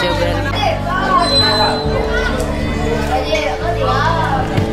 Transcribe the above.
这边。再见，何